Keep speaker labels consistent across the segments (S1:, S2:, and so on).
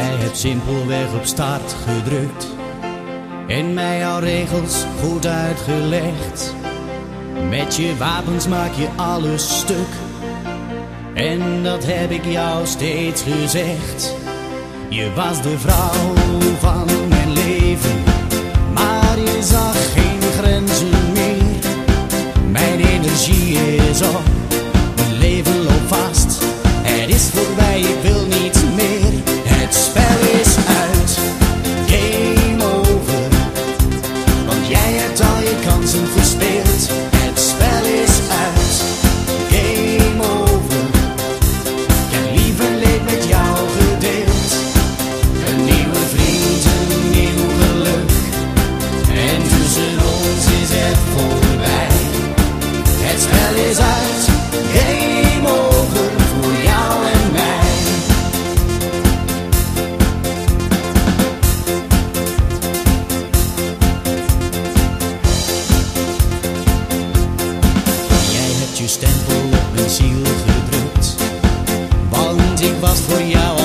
S1: hebt simpelweg op start gedrukt en mij jouw regels goed uitgelegd. Met je wapens maak je alles stuk. En dat heb ik jou steeds gezegd. Je was de vrouw van mijn leven, maar je zag is uit, game over voor jou en mij. Jij hebt je stempel op mijn ziel gedrukt. Want ik was voor jou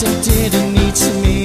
S1: Je accepteerde niets meer van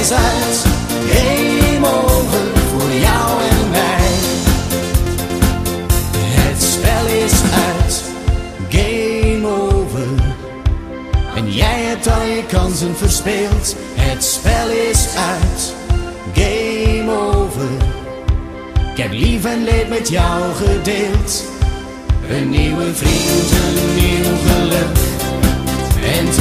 S1: is uit. Game over voor jou en mij. Het spel is uit. Game over. En jij hebt al je kansen verspeeld. Het spel is uit. Game over. Ik heb lief en leed met jou gedeeld. Een nieuwe vriend, een nieuw geluk. En